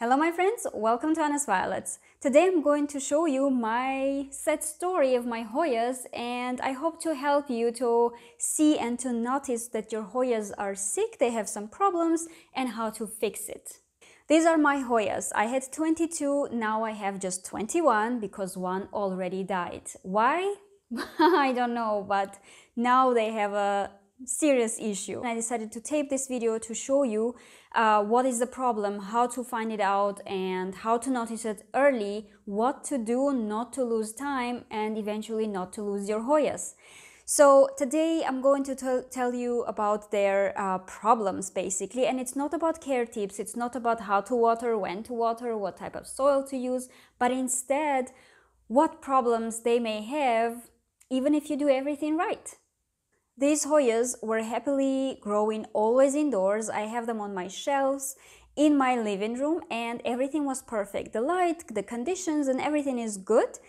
Hello my friends, welcome to Anna's Violets. Today I'm going to show you my sad story of my Hoyas and I hope to help you to see and to notice that your Hoyas are sick, they have some problems and how to fix it. These are my Hoyas. I had 22, now I have just 21 because one already died. Why? I don't know, but now they have a serious issue. I decided to tape this video to show you uh, what is the problem, how to find it out and how to notice it early, what to do not to lose time and eventually not to lose your Hoyas. So today I'm going to tell you about their uh, problems basically and it's not about care tips, it's not about how to water, when to water, what type of soil to use, but instead what problems they may have even if you do everything right. These Hoyas were happily growing always indoors. I have them on my shelves in my living room and everything was perfect. The light, the conditions and everything is good.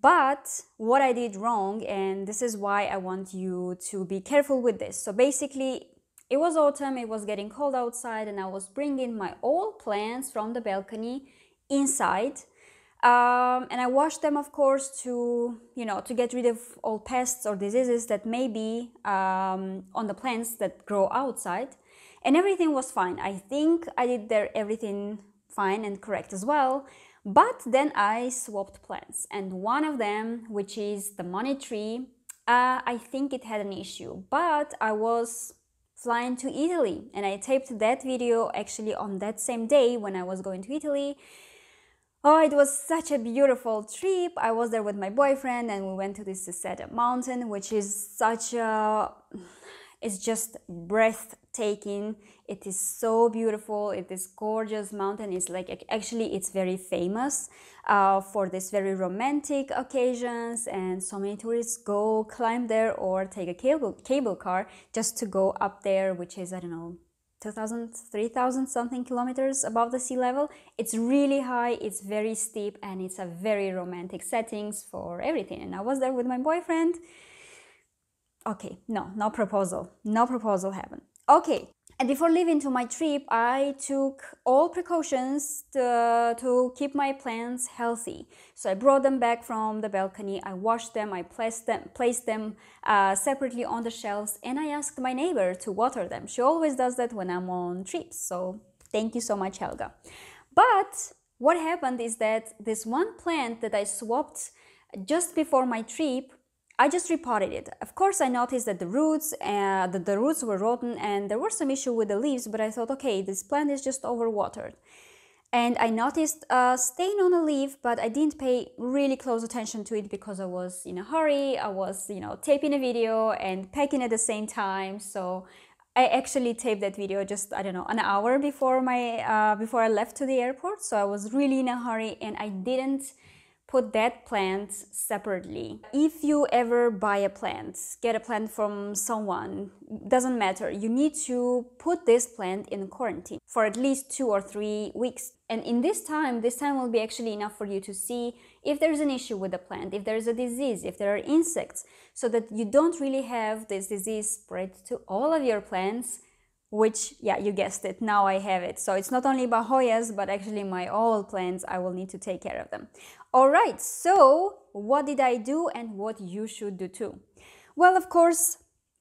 But what I did wrong, and this is why I want you to be careful with this. So basically, it was autumn, it was getting cold outside, and I was bringing my old plants from the balcony inside um, and I washed them, of course, to you know to get rid of all pests or diseases that may be um, on the plants that grow outside. And everything was fine. I think I did there everything fine and correct as well. But then I swapped plants, and one of them, which is the money tree, uh, I think it had an issue. But I was flying to Italy, and I taped that video actually on that same day when I was going to Italy Oh, it was such a beautiful trip. I was there with my boyfriend and we went to this Seceda mountain, which is such a, it's just breathtaking. It is so beautiful. It is gorgeous mountain. It's like, actually, it's very famous uh, for this very romantic occasions and so many tourists go climb there or take a cable, cable car just to go up there, which is, I don't know, 2000 3000 something kilometers above the sea level. It's really high it's very steep and it's a very romantic settings for everything. And i was there with my boyfriend. Okay no no proposal. No proposal happened. Okay and before leaving to my trip, I took all precautions to, to keep my plants healthy. So I brought them back from the balcony, I washed them, I placed them, placed them uh, separately on the shelves, and I asked my neighbor to water them. She always does that when I'm on trips, so thank you so much, Helga. But what happened is that this one plant that I swapped just before my trip I just repotted it. Of course, I noticed that the roots, uh, that the roots were rotten and there was some issue with the leaves, but I thought, okay, this plant is just overwatered. And I noticed a stain on a leaf, but I didn't pay really close attention to it because I was in a hurry. I was, you know, taping a video and packing at the same time. So I actually taped that video just, I don't know, an hour before my, uh, before I left to the airport. So I was really in a hurry and I didn't put that plant separately. If you ever buy a plant, get a plant from someone, doesn't matter, you need to put this plant in quarantine for at least two or three weeks. And in this time, this time will be actually enough for you to see if there's an issue with the plant, if there's a disease, if there are insects, so that you don't really have this disease spread to all of your plants which yeah you guessed it now i have it. So it's not only bahoyas but actually my all plants i will need to take care of them. All right so what did i do and what you should do too? Well of course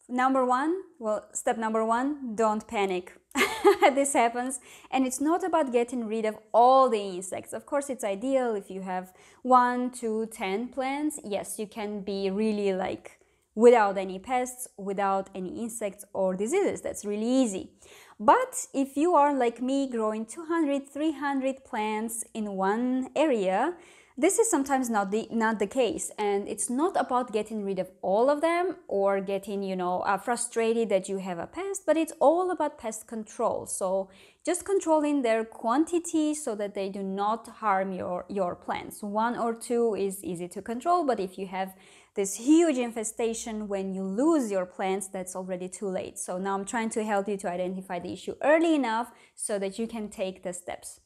number one well step number one don't panic. This happens. And it's not about getting rid of all the insects. Of course it's ideal if you have one two ten plants. Yes you can be really like without any pests, without any insects or diseases. That's really easy. But if you are like me growing 200, 300 plants in one area, this is sometimes not the not the case and it's not about getting rid of all of them or getting you know uh, frustrated that you have a pest but it's all about pest control. So just controlling their quantity so that they do not harm your your plants. One or two is easy to control but if you have this huge infestation when you lose your plants that's already too late. So now i'm trying to help you to identify the issue early enough so that you can take the steps.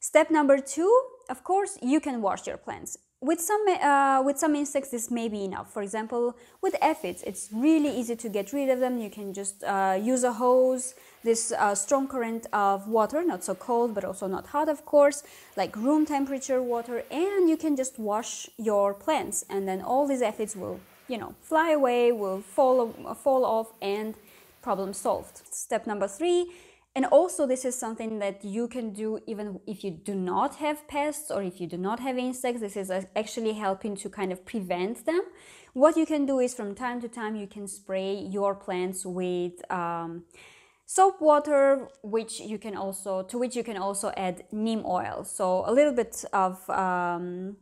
Step number two of course you can wash your plants. With some uh, with some insects this may be enough. For example with aphids it's really easy to get rid of them. You can just uh, use a hose this uh, strong current of water, not so cold, but also not hot, of course, like room temperature water, and you can just wash your plants, and then all these aphids will, you know, fly away, will fall, fall off, and problem solved. Step number three, and also this is something that you can do even if you do not have pests or if you do not have insects. This is actually helping to kind of prevent them. What you can do is from time to time you can spray your plants with um, soap water, which you can also to which you can also add neem oil. So a little bit of um,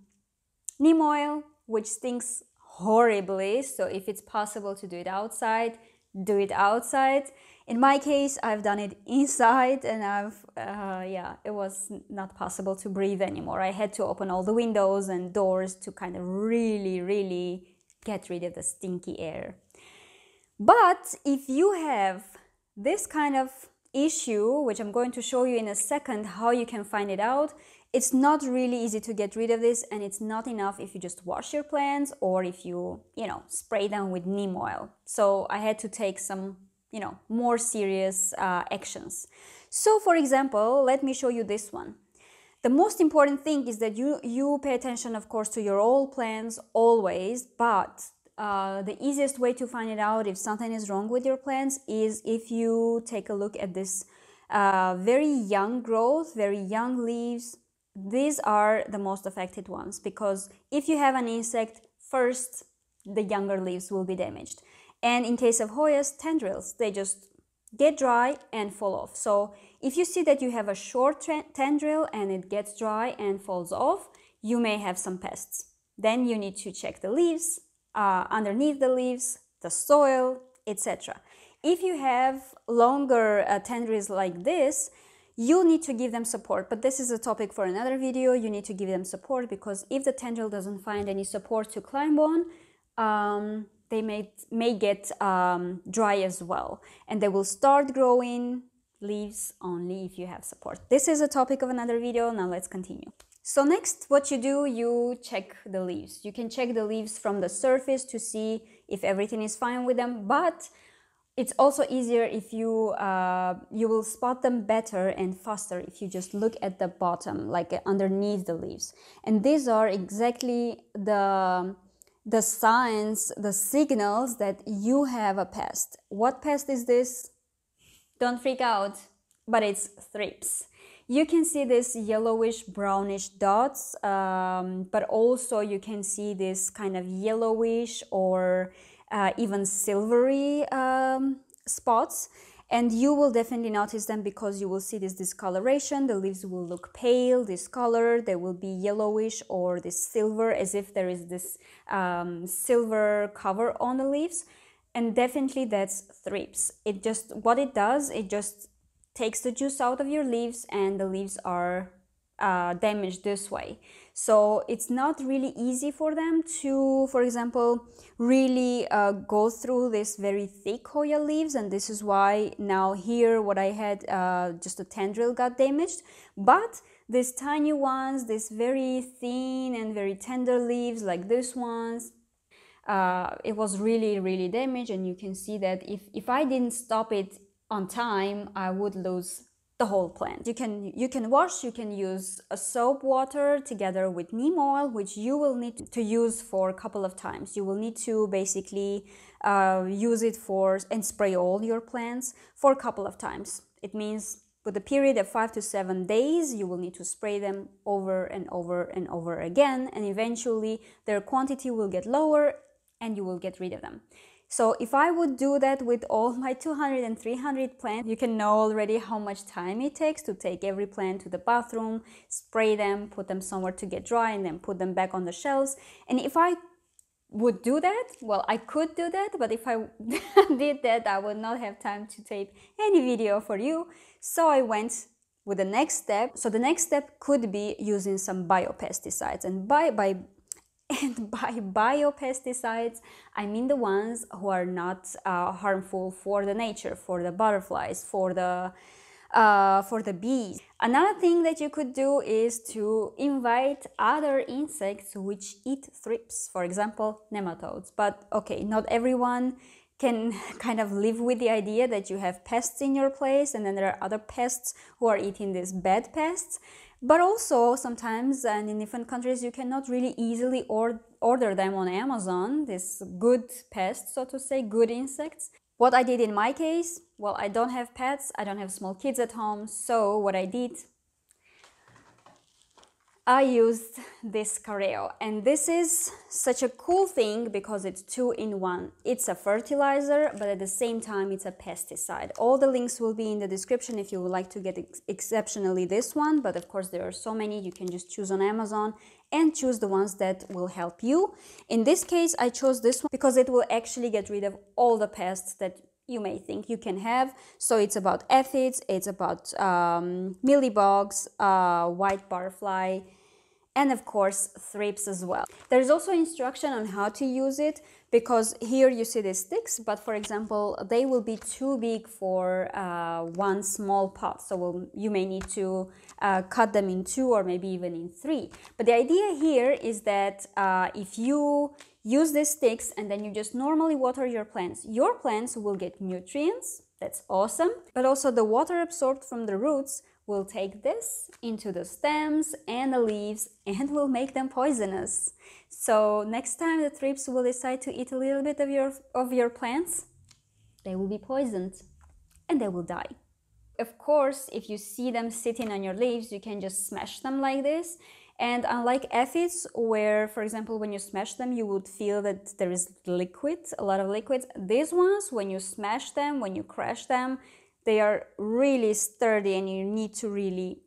neem oil, which stinks horribly. So if it's possible to do it outside, do it outside. In my case, I've done it inside, and I've uh, yeah, it was not possible to breathe anymore. I had to open all the windows and doors to kind of really, really get rid of the stinky air. But if you have this kind of issue, which I'm going to show you in a second how you can find it out, it's not really easy to get rid of this and it's not enough if you just wash your plants or if you, you know, spray them with neem oil. So I had to take some, you know, more serious uh, actions. So for example, let me show you this one. The most important thing is that you, you pay attention, of course, to your old plants always, but uh, the easiest way to find it out if something is wrong with your plants is if you take a look at this uh, very young growth, very young leaves. These are the most affected ones because if you have an insect, first the younger leaves will be damaged. And in case of Hoyas, tendrils, they just get dry and fall off. So if you see that you have a short tendril and it gets dry and falls off, you may have some pests. Then you need to check the leaves, uh, underneath the leaves, the soil, etc. If you have longer uh, tendrils like this, you need to give them support, but this is a topic for another video. You need to give them support because if the tendril doesn't find any support to climb on, um, they may, may get um, dry as well and they will start growing leaves only if you have support. This is a topic of another video. Now let's continue. So next, what you do, you check the leaves. You can check the leaves from the surface to see if everything is fine with them, but it's also easier if you uh, you will spot them better and faster if you just look at the bottom, like underneath the leaves. And these are exactly the the signs, the signals that you have a pest. What pest is this? Don't freak out, but it's thrips you can see this yellowish brownish dots um, but also you can see this kind of yellowish or uh, even silvery um, spots and you will definitely notice them because you will see this discoloration. The leaves will look pale discolored. They will be yellowish or this silver as if there is this um, silver cover on the leaves. And definitely that's thrips. It just what it does it just takes the juice out of your leaves and the leaves are uh, damaged this way. So it's not really easy for them to, for example, really uh, go through this very thick Hoya leaves. And this is why now here what I had, uh, just a tendril got damaged. But these tiny ones, these very thin and very tender leaves like this ones, uh, it was really, really damaged. And you can see that if, if I didn't stop it on time, I would lose the whole plant. You can you can wash, you can use a soap water together with neem oil, which you will need to use for a couple of times. You will need to basically uh, use it for and spray all your plants for a couple of times. It means with a period of five to seven days, you will need to spray them over and over and over again, and eventually their quantity will get lower and you will get rid of them. So if I would do that with all my 200 and 300 plants, you can know already how much time it takes to take every plant to the bathroom, spray them, put them somewhere to get dry, and then put them back on the shelves. And if I would do that, well, I could do that, but if I did that, I would not have time to tape any video for you. So I went with the next step. So the next step could be using some biopesticides. And by, by and by biopesticides, I mean the ones who are not uh, harmful for the nature, for the butterflies, for the uh, for the bees. Another thing that you could do is to invite other insects which eat thrips, for example, nematodes. But okay, not everyone can kind of live with the idea that you have pests in your place and then there are other pests who are eating these bad pests. But also sometimes and in different countries you cannot really easily or order them on Amazon, these good pests, so to say, good insects. What I did in my case, well, I don't have pets, I don't have small kids at home, so what I did I used this Careo and this is such a cool thing because it's two in one. It's a fertilizer but at the same time it's a pesticide. All the links will be in the description if you would like to get ex exceptionally this one but of course there are so many you can just choose on Amazon and choose the ones that will help you. In this case I chose this one because it will actually get rid of all the pests that you may think you can have. So it's about aphids, it's about um, mealybugs, uh, white butterfly, and of course thrips as well. There's also instruction on how to use it because here you see the sticks, but for example, they will be too big for uh, one small pot. So we'll, you may need to uh, cut them in two or maybe even in three. But the idea here is that uh, if you use these sticks and then you just normally water your plants, your plants will get nutrients. That's awesome. But also the water absorbed from the roots will take this into the stems and the leaves and will make them poisonous. So next time the thrips will decide to eat a little bit of your, of your plants, they will be poisoned and they will die. Of course, if you see them sitting on your leaves, you can just smash them like this. And unlike aphids, where, for example, when you smash them, you would feel that there is liquid, a lot of liquid. These ones, when you smash them, when you crush them, they are really sturdy and you need to really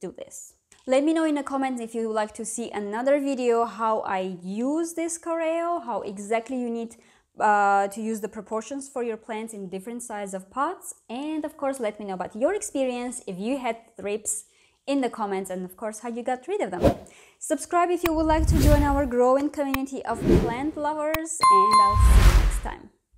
do this. Let me know in the comments if you would like to see another video how I use this Careo, how exactly you need uh, to use the proportions for your plants in different size of pots. And of course, let me know about your experience if you had thrips in the comments and of course how you got rid of them. Subscribe if you would like to join our growing community of plant lovers and I'll see you next time.